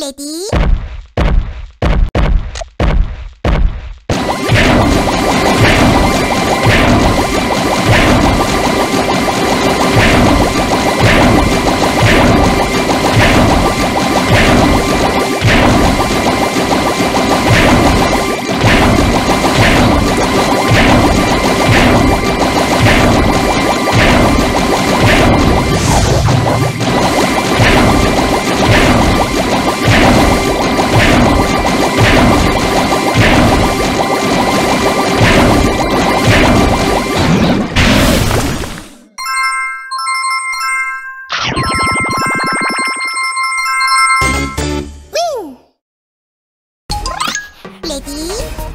레디 you Ready?